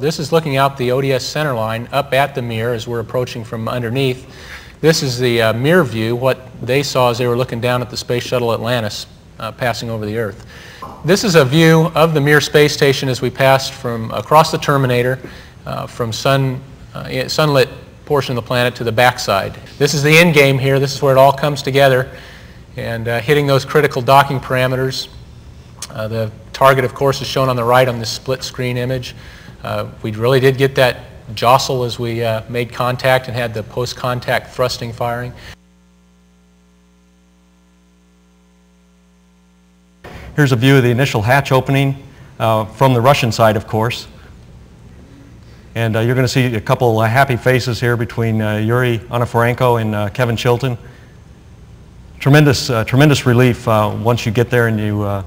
This is looking out the ODS center line up at the mirror as we're approaching from underneath. This is the uh, Mir view, what they saw as they were looking down at the Space Shuttle Atlantis uh, passing over the Earth. This is a view of the Mir space station as we passed from across the Terminator uh, from sun, uh, sunlit portion of the planet to the backside. This is the end game here. This is where it all comes together and uh, hitting those critical docking parameters. Uh, the target, of course, is shown on the right on this split screen image. Uh, we really did get that jostle as we uh, made contact and had the post-contact thrusting firing. Here's a view of the initial hatch opening uh, from the Russian side, of course. And uh, you're going to see a couple happy faces here between uh, Yuri Onufrienko and uh, Kevin Chilton. Tremendous, tremendous relief once you get there and you,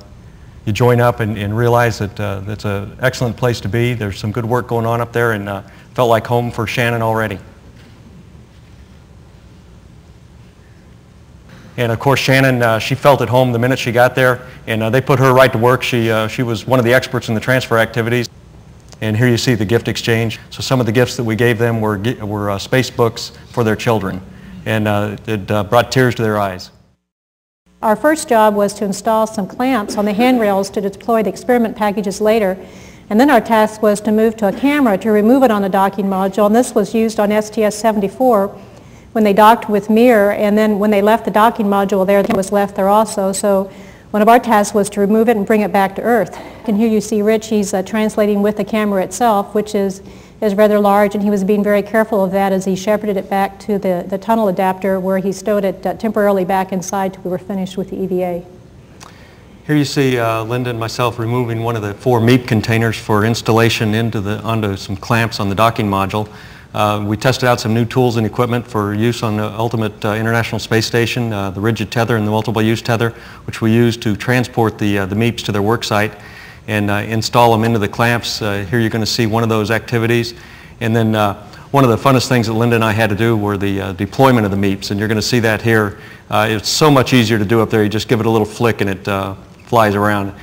you join up and, and realize that uh, an excellent place to be. There's some good work going on up there and uh, felt like home for Shannon already. And of course, Shannon, uh, she felt at home the minute she got there, and uh, they put her right to work. She, uh, she was one of the experts in the transfer activities. And here you see the gift exchange. So some of the gifts that we gave them were, were uh, space books for their children. And uh, it uh, brought tears to their eyes. Our first job was to install some clamps on the handrails to deploy the experiment packages later. And then our task was to move to a camera to remove it on the docking module. And this was used on STS-74 when they docked with Mir. And then when they left the docking module there, it was left there also. So one of our tasks was to remove it and bring it back to Earth. And here you see Rich, he's uh, translating with the camera itself, which is, is rather large, and he was being very careful of that as he shepherded it back to the, the tunnel adapter where he stowed it uh, temporarily back inside till we were finished with the EVA. Here you see uh, Linda and myself removing one of the four MEEP containers for installation into the, onto some clamps on the docking module. Uh, we tested out some new tools and equipment for use on the ultimate uh, International Space Station, uh, the rigid tether and the multiple use tether, which we use to transport the, uh, the MEEPs to their work site and uh, install them into the clamps. Uh, here you're going to see one of those activities. And then one of the funnest things that Linda and I had to do were the deployment of the MEEPs, and you're going to see that here. it's so much easier to do up there. You just give it a little flick and it flies around.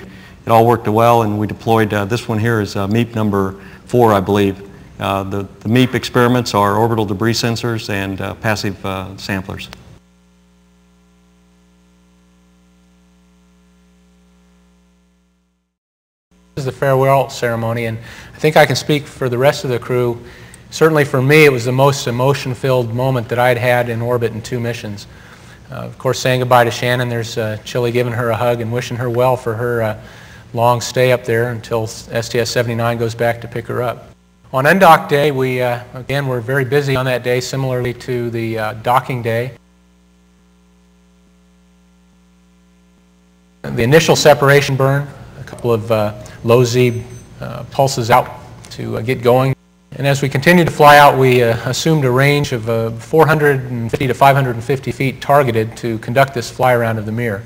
It all worked well, and we deployed, this one here is MEEP number four, I believe. Uh, the, the MEEP experiments are orbital debris sensors and uh, passive uh, samplers. This is the farewell ceremony, and I think I can speak for the rest of the crew. Certainly for me, it was the most emotion-filled moment that I'd had in orbit in two missions. Uh, of course, saying goodbye to Shannon, there's uh, Chili giving her a hug and wishing her well for her uh, long stay up there until STS-79 goes back to pick her up. On undock day, we, uh, again, were very busy on that day, similarly to the uh, docking day. The initial separation burn, a couple of uh, low Z uh, pulses out to uh, get going. And as we continued to fly out, we uh, assumed a range of 450 to 550 feet targeted to conduct this fly around of the Mir.